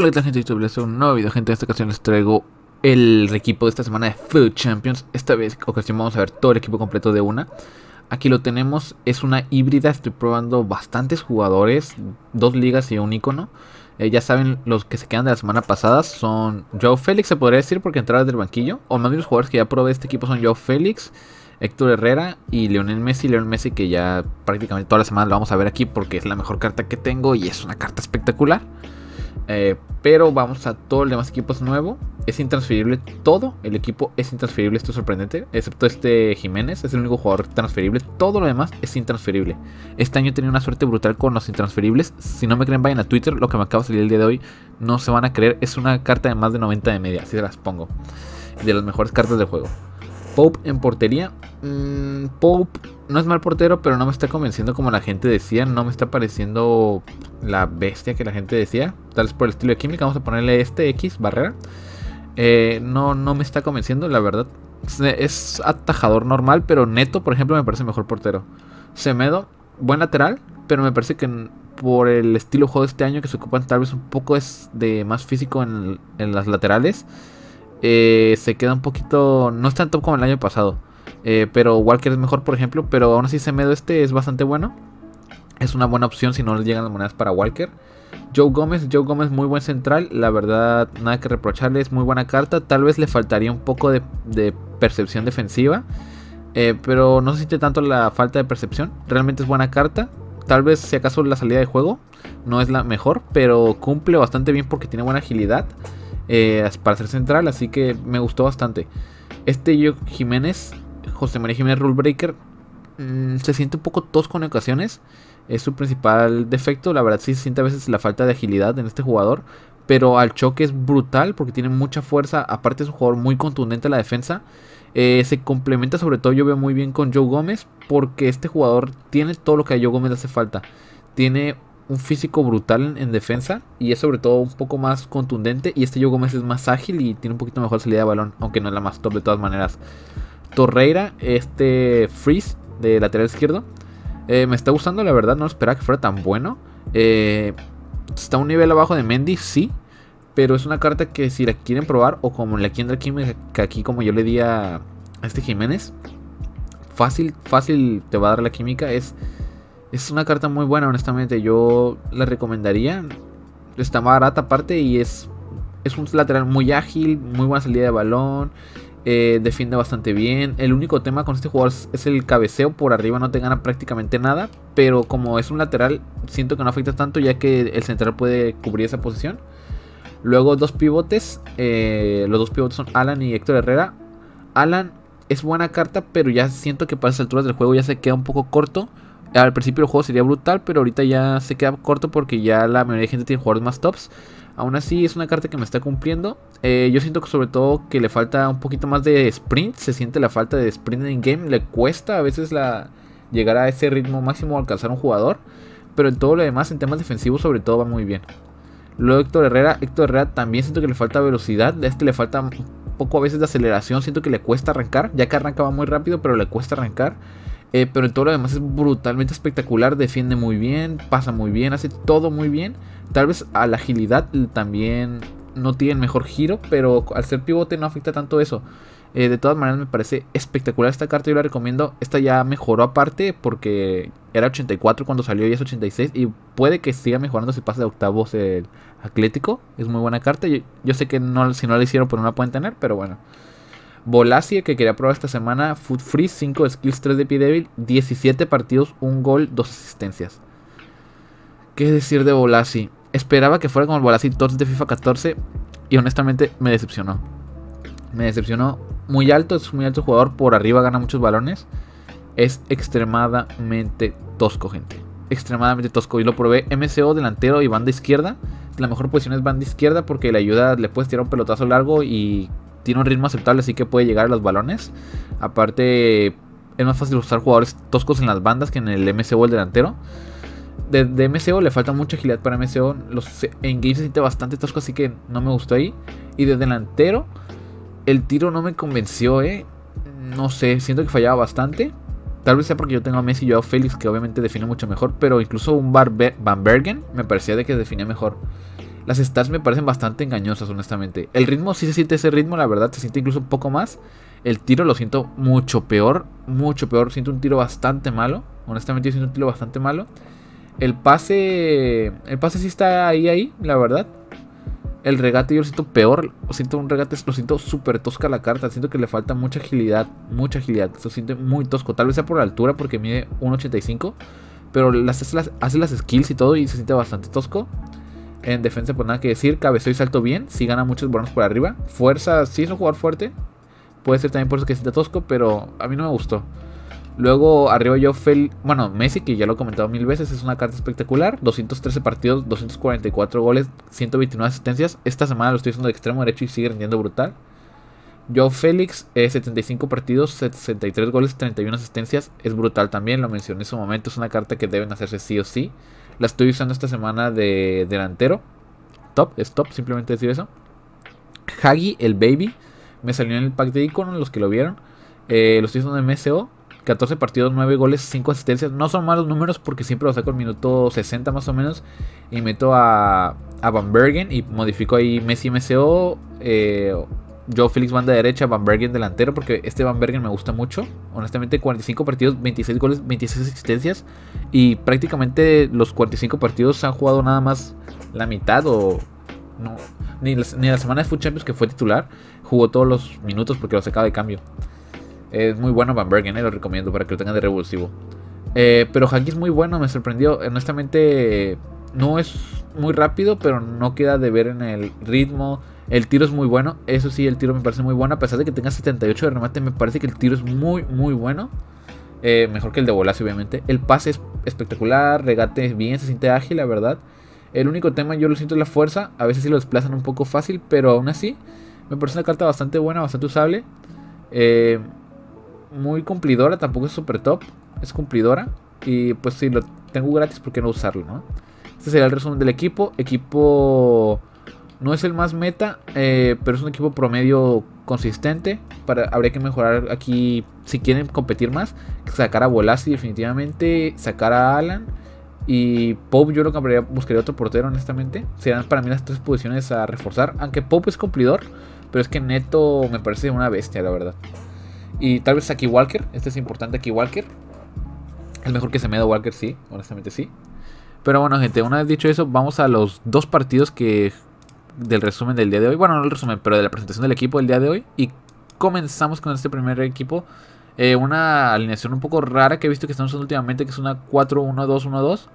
Hola, ¿qué gente? Estoy a un nuevo video, gente. En esta ocasión les traigo el equipo de esta semana de Food Champions. Esta vez, ocasión, vamos a ver todo el equipo completo de una. Aquí lo tenemos, es una híbrida. Estoy probando bastantes jugadores, dos ligas y un icono. Eh, ya saben, los que se quedan de la semana pasada son Joe Félix, se podría decir, porque entraba del banquillo. O más bien los jugadores que ya probé de este equipo son Joe Félix, Héctor Herrera y Leonel Messi. Leonel Messi que ya prácticamente toda la semana lo vamos a ver aquí porque es la mejor carta que tengo y es una carta espectacular. Eh, pero vamos a todo el demás equipo es nuevo. Es intransferible todo. El equipo es intransferible. Esto es sorprendente. Excepto este Jiménez. Es el único jugador transferible. Todo lo demás es intransferible. Este año he tenido una suerte brutal con los intransferibles. Si no me creen, vayan a Twitter. Lo que me acaba de salir el día de hoy. No se van a creer. Es una carta de más de 90 de media. Así se las pongo. De las mejores cartas del juego. Pope en portería. Mm, Pope no es mal portero, pero no me está convenciendo como la gente decía. No me está pareciendo la bestia que la gente decía. Tal vez por el estilo de química. Vamos a ponerle este X, barrera. Eh, no, no me está convenciendo, la verdad. Es atajador normal, pero Neto, por ejemplo, me parece mejor portero. Semedo, buen lateral, pero me parece que por el estilo de juego de este año que se ocupan tal vez un poco es de más físico en, en las laterales. Eh, se queda un poquito. No es tan top como el año pasado. Eh, pero Walker es mejor, por ejemplo. Pero aún así, Semedo este es bastante bueno. Es una buena opción si no le llegan las monedas para Walker. Joe Gómez, Joe Gómez muy buen central. La verdad, nada que reprocharle. Es muy buena carta. Tal vez le faltaría un poco de, percepción defensiva. Eh, pero no se siente tanto la falta de percepción. Realmente es buena carta. Tal vez si acaso la salida de juego no es la mejor. Pero cumple bastante bien porque tiene buena agilidad. Eh, para ser central, así que me gustó bastante. Este yo Jiménez, José María Jiménez Rule Breaker, mm, se siente un poco tosco en ocasiones. Es su principal defecto. La verdad, sí se siente a veces la falta de agilidad en este jugador. Pero al choque es brutal porque tiene mucha fuerza. Aparte, es un jugador muy contundente en la defensa. Eh, se complementa sobre todo, yo veo muy bien con Joe Gómez. Porque este jugador tiene todo lo que a Joe Gómez le hace falta. Tiene un físico brutal en, defensa y es sobre todo un poco más contundente. Y este Joe Gómez es más ágil y tiene un poquito mejor salida de balón, aunque no es la más top de todas maneras. Torreira, este Freeze de lateral izquierdo, eh, me está gustando, la verdad, no esperaba que fuera tan bueno. Eh, está un nivel abajo de Mendy, sí. Pero es una carta que si la quieren probar, o como la quieren que aquí como yo le di a este Jiménez, fácil, fácil te va a dar la química, es es una carta muy buena, honestamente. Yo la recomendaría. Está barata aparte y es, es un lateral muy ágil, muy buena salida de balón. Eh, defiende bastante bien. El único tema con este jugador es, el cabeceo. Por arriba no te gana prácticamente nada. Pero como es un lateral, siento que no afecta tanto ya que el central puede cubrir esa posición. Luego dos pivotes. Eh, los dos pivotes son Alan y Héctor Herrera. Alan es buena carta, pero ya siento que para esas alturas del juego ya se queda un poco corto. Al principio el juego sería brutal, pero ahorita ya se queda corto porque ya la mayoría de gente tiene jugadores más tops. Aún así es una carta que me está cumpliendo. Eh, yo siento que sobre todo que le falta un poquito más de sprint. Se siente la falta de sprint en game. Le cuesta a veces llegar a ese ritmo máximo alcanzar un jugador. Pero en todo lo demás, en temas defensivos sobre todo va muy bien. Luego Héctor Herrera. Héctor Herrera también siento que le falta velocidad. A este le falta un poco a veces de aceleración. Siento que le cuesta arrancar. Ya que arranca va muy rápido, pero le cuesta arrancar. Eh, pero en todo lo demás es brutalmente espectacular. Defiende muy bien, pasa muy bien, hace todo muy bien. Tal vez a la agilidad también no tiene el mejor giro, pero al ser pivote no afecta tanto eso. Eh, de todas maneras me parece espectacular esta carta, yo la recomiendo. Esta ya mejoró aparte porque era 84 cuando salió y es 86 y puede que siga mejorando si pasa de octavos el Atlético. Es muy buena carta. Yo, yo sé que no, si no la hicieron pues no la pueden tener, pero bueno. Volasie, que quería probar esta semana, Food Free, 5 skills, 3 de pie débil, 17 partidos, 1 gol, 2 asistencias. ¿Qué decir de Volasi? Esperaba que fuera como el Volasi Tots de FIFA 14 y honestamente me decepcionó. Me decepcionó muy alto, es muy alto jugador, por arriba gana muchos balones. Es extremadamente tosco, gente. Extremadamente tosco. Y lo probé MCO delantero y banda izquierda. La mejor posición es banda izquierda porque le ayuda, le puedes tirar un pelotazo largo y tiene un ritmo aceptable, así que puede llegar a los balones. Aparte, es más fácil usar jugadores toscos en las bandas que en el MCO el delantero. De, MCO le falta mucha agilidad para MCO. Los, en game se siente bastante tosco, así que no me gustó ahí. Y de delantero, el tiro no me convenció, eh. No sé, siento que fallaba bastante. Tal vez sea porque yo tengo a Messi y yo a Félix, que obviamente define mucho mejor. Pero incluso un Van Bergen me parecía de que define mejor. Las stats me parecen bastante engañosas, honestamente. El ritmo sí se siente ese ritmo, la verdad, se siente incluso un poco más. El tiro lo siento mucho peor, mucho peor. Siento un tiro bastante malo. Honestamente, yo siento un tiro bastante malo. El pase, el pase sí está ahí, ahí, la verdad. El regate yo lo siento peor. Lo siento un regate, lo siento súper tosca la carta. Siento que le falta mucha agilidad, mucha agilidad. Se siente muy tosco. Tal vez sea por la altura porque mide 1.85. Pero las, hace las skills y todo y se siente bastante tosco. En defensa, pues nada que decir. Cabeceo y salto bien. Si gana muchos balones por arriba. Fuerza, sí es un jugador fuerte. Puede ser también por eso que siente tosco, pero a mí no me gustó. Luego arriba yo, Fel bueno, Messi, que ya lo he comentado mil veces, es una carta espectacular. 213 partidos, 244 goles, 129 asistencias. Esta semana lo estoy haciendo de extremo derecho y sigue rindiendo brutal. Joe Félix, 75 partidos, 63 goles, 31 asistencias. Es brutal también, lo mencioné en su momento. Es una carta que deben hacerse sí o sí. La estoy usando esta semana de delantero. Top, es top, simplemente decir eso. Hagi, el baby. Me salió en el pack de icono, los que lo vieron. Eh, lo estoy usando en MSO. 14 partidos, 9 goles, 5 asistencias. No son malos números porque siempre lo saco en minuto 60 más o menos. Y meto a, a Van Bergen y modifico ahí Messi MSO. Eh, Joe Felix banda derecha, Van Bergen delantero, porque este Van Bergen me gusta mucho. Honestamente, 45 partidos, 26 goles, 26 asistencias. Y prácticamente los 45 partidos han jugado nada más la mitad o... No, ni, la semana de Food Champions que fue titular, jugó todos los minutos porque lo sacaba de cambio. Es muy bueno Van Bergen, eh, lo recomiendo para que lo tengan de revulsivo. Eh, pero Haki es muy bueno, me sorprendió. Honestamente, no es muy rápido, pero no queda de ver en el ritmo el tiro es muy bueno. Eso sí, el tiro me parece muy bueno. A pesar de que tenga 78 de remate, me parece que el tiro es muy, muy bueno. Eh, mejor que el de Bolasio, obviamente. El pase es espectacular. Regate es bien, se siente ágil, la verdad. El único tema yo lo siento es la fuerza. A veces sí lo desplazan un poco fácil, pero aún así me parece una carta bastante buena, bastante usable. Eh, muy cumplidora, tampoco es super top. Es cumplidora. Y pues si lo tengo gratis, ¿por qué no usarlo? ¿no? Este sería el resumen del equipo. Equipo no es el más meta, eh, pero es un equipo promedio consistente. Para, habría que mejorar aquí si quieren competir más. Sacar a Bolasi definitivamente. Sacar a Alan. Y Pope yo lo cambiaría, buscaría otro portero honestamente. Serán para mí las tres posiciones a reforzar. Aunque Pope es cumplidor. Pero es que Neto me parece una bestia, la verdad. Y tal vez aquí Walker. Este es importante aquí Walker. El mejor que se me da Walker, sí. Honestamente sí. Pero bueno, gente, una vez dicho eso, vamos a los dos partidos que del resumen del día de hoy. Bueno, no el resumen, pero de la presentación del equipo del día de hoy. Y comenzamos con este primer equipo. Eh, una alineación un poco rara que he visto que estamos usando últimamente, que es una 4-1-2-1-2.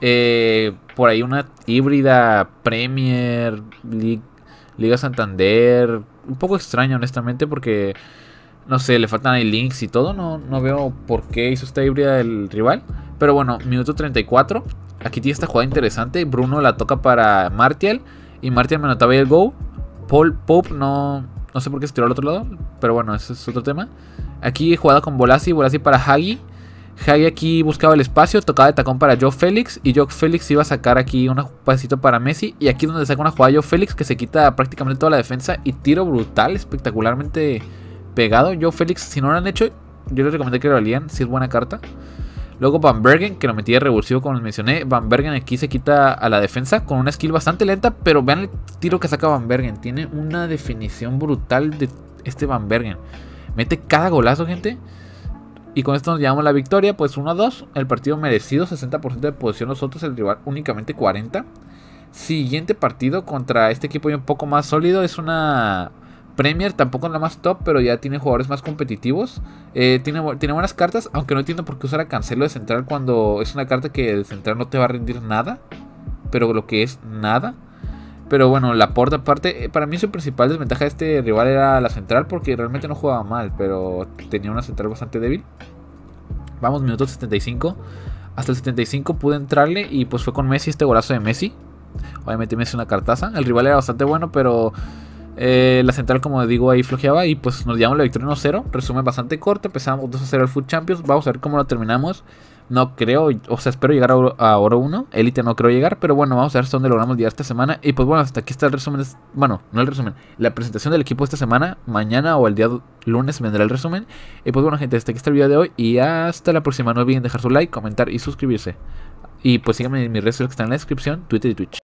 Eh, por ahí una híbrida Premier, Liga Santander. Un poco extraña, honestamente, porque no sé, le faltan ahí links y todo. No, no veo por qué hizo esta híbrida el rival. Pero bueno, minuto 34. Aquí tiene esta jugada interesante. Bruno la toca para Martial. Y Martial me notaba el go. Paul Pope no, no sé por qué se tiró al otro lado. Pero bueno, ese es otro tema. Aquí jugada con Bolasi. Bolasi para Hagi. Hagi aquí buscaba el espacio. Tocaba de tacón para Joe Félix. Y Joe Félix iba a sacar aquí un pasito para Messi. Y aquí donde saca una jugada Joe Félix que se quita prácticamente toda la defensa. Y tiro brutal, espectacularmente pegado. Joe Félix, si no lo han hecho, yo les recomendé que lo valían. Si es buena carta. Luego Van Bergen, que lo metí de revulsivo como les mencioné. Van Bergen aquí se quita a la defensa con una skill bastante lenta. Pero vean el tiro que saca Van Bergen. Tiene una definición brutal de este Van Bergen. Mete cada golazo, gente. Y con esto nos llevamos la victoria. Pues 1-2. El partido merecido. 60% de posición nosotros. El rival únicamente 40. Siguiente partido contra este equipo un poco más sólido. Es una Premier tampoco es la más top, pero ya tiene jugadores más competitivos. Eh, tiene, tiene buenas cartas, aunque no entiendo por qué usar a Cancelo de central cuando es una carta que de central no te va a rendir nada. Pero lo que es nada. Pero bueno, la porta aparte, eh, para mí su principal desventaja de este rival era la central porque realmente no jugaba mal, pero tenía una central bastante débil. Vamos, minuto 75. Hasta el 75 pude entrarle y pues fue con Messi este golazo de Messi. Obviamente Messi una cartaza. El rival era bastante bueno, pero eh, la central, como digo, ahí flojeaba y pues nos llevamos la victoria 1-0. Resumen bastante corto. Empezamos 2-0 al Food Champions. Vamos a ver cómo lo terminamos. No creo, o sea, espero llegar a Oro, 1. Elite no creo llegar, pero bueno, vamos a ver dónde logramos llegar esta semana. Y pues bueno, hasta aquí está el resumen. Bueno, no el resumen, la presentación del equipo esta semana. Mañana o el día lunes vendrá el resumen. Y pues bueno, gente, hasta aquí está el video de hoy. Y hasta la próxima. No olviden dejar su like, comentar y suscribirse. Y pues síganme en mis redes que están en la descripción, Twitter y Twitch.